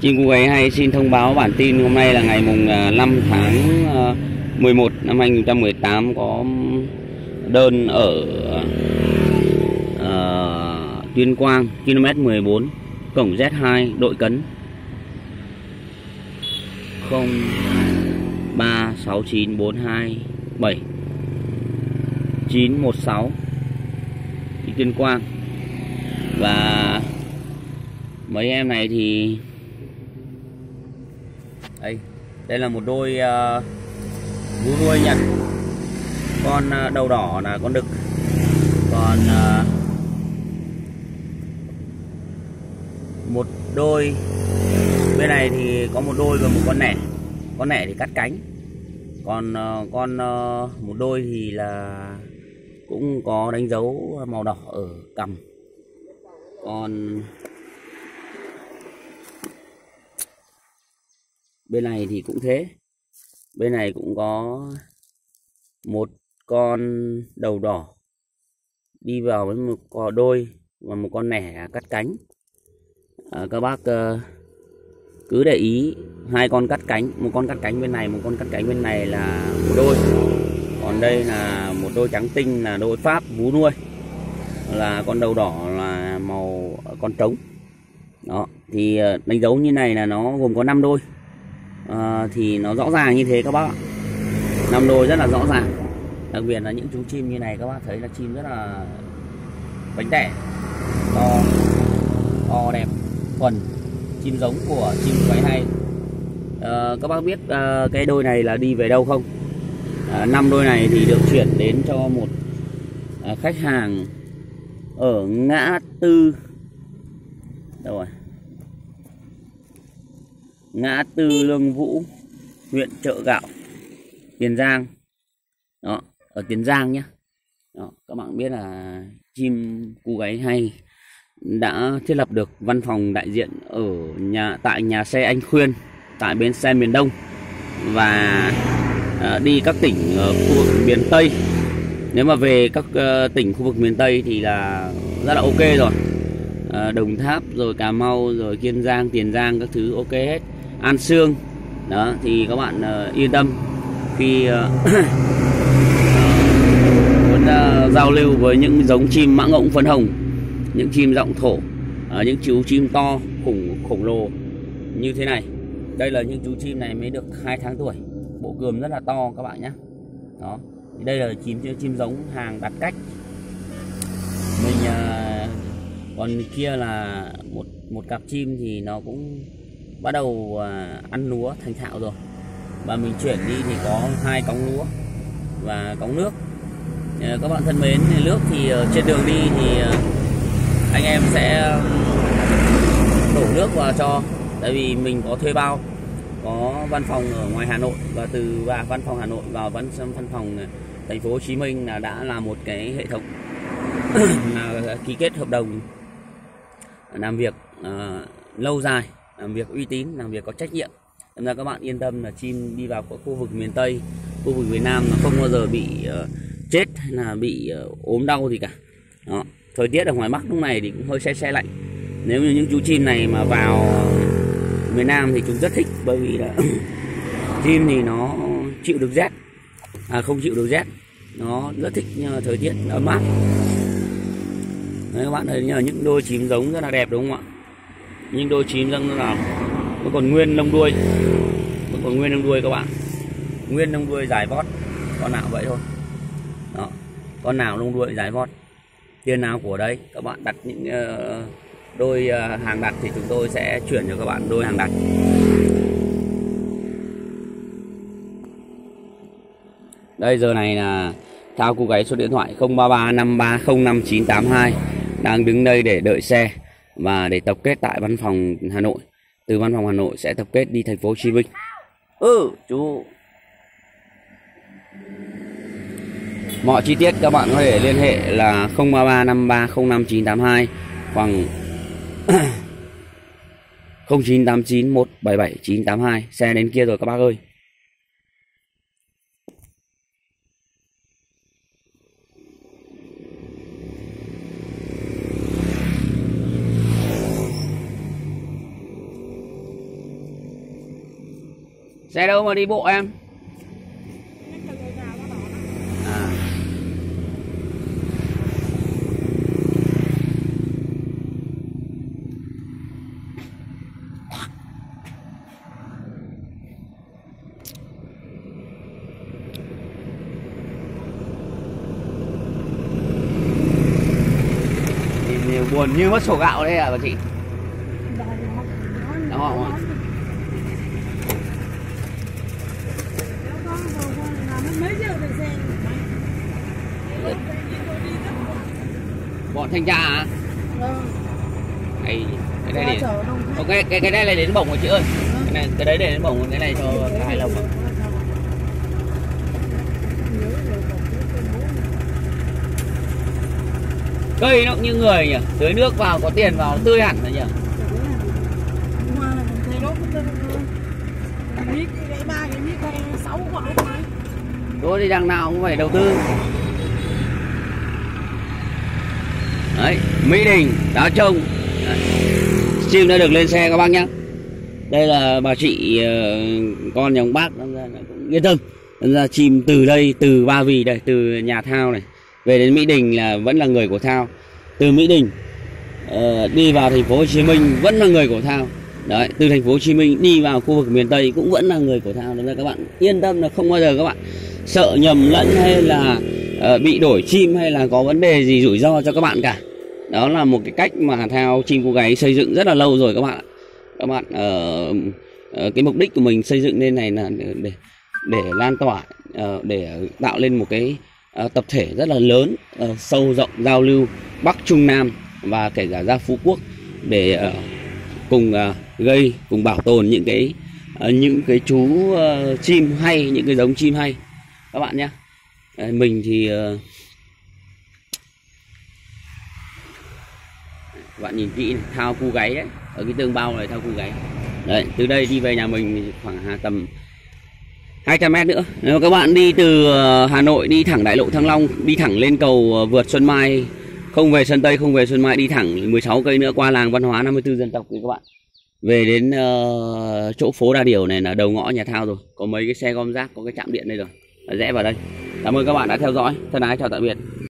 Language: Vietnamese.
Chim Cú Gáy hay xin thông báo bản tin hôm nay là ngày mùng à, 5 tháng à, 11 năm 2018 có đơn ở uh, Tuyên Quang km 14 cổng Z2 đội cấn. 0369427916 đi Tuyên Quang. Và mấy em này thì đây đây là một đôi ờ, uh, vú nuôi nhật. Con uh, đầu đỏ là con đực. Còn uh, một đôi bên này thì có một đôi và một con nẻ. Con nẻ thì cắt cánh. Còn uh, con uh, một đôi thì là cũng có đánh dấu màu đỏ ở cằm. Còn bên này thì cũng thế. Bên này cũng có một con đầu đỏ đi vào với một cò đôi và một con nẻ cắt cánh. À, các bác uh, cứ để ý hai con cắt cánh một con cắt cánh bên này một con cắt cánh bên này là một đôi. Còn đây là một đôi trắng tinh là đôi pháp vú nuôi. Là con đầu đỏ là màu ờ, con trống. Đó thì ờ, đánh dấu như này là nó gồm có 5 đôi à, thì nó rõ ràng như thế các bác ạ. Năm đôi rất là rõ ràng. Đặc biệt là những chú chim như này các bác thấy là chim rất là bánh tẻ. To to đẹp thuần. Chim giống của chim quái hay. À, các bác biết à, cái đôi này là đi về đâu không? À, năm đôi này thì được chuyển đến cho một à, khách hàng ở ngã tư. Đâu rồi? Ngã tư Lương Vũ huyện chợ gạo Tiền Giang. Đó ở Tiền Giang nhé đó, các bạn biết là chim cu gáy hay đã thiết lập được văn phòng đại diện ở nhà tại nhà xe Anh Khuyên tại bến xe miền Đông và à, đi các tỉnh ở khu vực miền Tây. Nếu mà về các uh, tỉnh khu vực miền Tây thì là rất là ok rồi. À, Đồng Tháp rồi Cà Mau rồi Kiên Giang Tiền Giang các thứ ok hết. An Sương. Đó thì các bạn uh, yên tâm. Khi uh, muốn uh, giao lưu với những giống chim mã ngỗng phấn hồng những chim giọng thổ uh, những chú chim to khủng khổng lồ như thế này. Đây là những chú chim này mới được hai tháng tuổi. Bộ cườm rất là to các bạn nhé. Đó đây là chim chim giống hàng đặt cách. Mình uh, còn kia là một một cặp chim thì nó cũng bắt đầu à, ăn lúa thành thạo rồi. Và mình chuyển đi thì có hai cống lúa và cống nước. Ờ, các bạn thân mến nước thì trên đường đi thì ờ, anh em sẽ đổ nước vào cho. Tại vì mình có thuê bao có văn phòng ở ngoài Hà Nội. Và từ và văn phòng Hà Nội vào văn văn phòng ờ, thành phố Hồ Chí Minh là đã là một cái hệ thống là ký kết hợp đồng làm việc uh, lâu dài làm việc uy tín làm việc có trách nhiệm. Nên là các bạn yên tâm là chim đi vào khu vực miền Tây khu vực miền Nam nó không bao giờ bị uh, chết hay là bị uh, ốm đau gì cả. Đó. thời tiết ở ngoài Bắc lúc này thì cũng hơi xe xe lạnh. Nếu như những chú chim này mà vào miền Nam thì chúng rất thích bởi vì là chim thì nó chịu được rét. À, không chịu được rét. Nó rất thích thời tiết ấm áp. Đấy, các bạn thấy nhờ những đôi chim giống rất là đẹp đúng không ạ? Nhưng đôi chím răng là nó còn nguyên lông đuôi? Nó còn nguyên lông đuôi các bạn? Nguyên lông đuôi dài vót con nào vậy thôi. Đó. Con nào lông đuôi dài vót tiền nào của đây các bạn đặt những ờ, đôi ờ, hàng đặt thì chúng tôi sẽ chuyển cho các bạn đôi hàng đặt. Đây, giờ này là thao cô gái số điện thoại 033 530 5982 đang đứng đây để đợi xe và để tập kết tại văn phòng Hà Nội. Từ văn phòng Hà Nội sẽ tập kết đi thành phố Hồ Chí Minh. Ừ, chú. Mọi chi tiết các bạn có thể liên hệ là 0335305982 hoặc 0989177982. Xe đến kia rồi các bác ơi. Xe đâu mà đi bộ em? À. Buồn như mất sổ gạo đấy à bà chị? Đúng không? Bọn thanh tra à Đây, cái này để ok cái cái đây là đến bổng rồi chị ơi. Cái này cái đấy để đến bổng cái này cho hai lồng à? cây nó cũng như người nhỉ? Tưới nước vào có tiền vào tươi hẳn rồi nhỉ? Tôi đi, đằng nào cũng phải đầu tư. Đấy, mỹ đình, đá trông. Đấy. chim đã được lên xe, các bác nhé. đây là bà chị ờ, con nhà ông bác ra cũng yên tâm. Đâm ra chim từ đây, từ ba vì đây, từ nhà thao này. Về đến mỹ đình là vẫn là người của thao. Từ mỹ đình ờ, đi vào thành phố hồ chí minh vẫn là người của thao đấy từ thành phố hồ chí minh đi vào khu vực miền tây cũng vẫn là người của thao. Nên là các bạn yên tâm là không bao giờ các bạn sợ nhầm lẫn hay là uh, bị đổi chim hay là có vấn đề gì rủi ro cho các bạn cả. Đó là một cái cách mà thao chim cô gáy xây dựng rất là lâu rồi các bạn ạ. Các bạn uh, cái mục đích của mình xây dựng nên này là để để, lan tỏa uh, để tạo lên một cái uh, tập thể rất là lớn uh, sâu rộng giao lưu bắc trung nam và kể cả ra phú quốc để uh, cùng à, gây cùng bảo tồn những cái à, những cái chú à, chim hay những cái giống chim hay. Các bạn nhé. Mình thì các bạn nhìn kỹ này, thao cu gáy đấy. Ở cái tương bao này thao cu gáy. Đấy từ đây đi về nhà mình khoảng tầm 200 mét nữa. Nếu các bạn đi từ Hà Nội đi thẳng đại lộ Thăng Long đi thẳng lên cầu vượt Xuân Mai không về Sơn Tây không về Xuân Mai đi thẳng 16 cây nữa qua làng văn hóa 54 dân tộc thì các bạn. Về đến uh, chỗ phố Đa Điều này là đầu ngõ nhà thao rồi. Có mấy cái xe gom rác có cái trạm điện đây rồi. Rẽ vào đây. Cảm ơn các bạn đã theo dõi. Thân ái chào tạm biệt.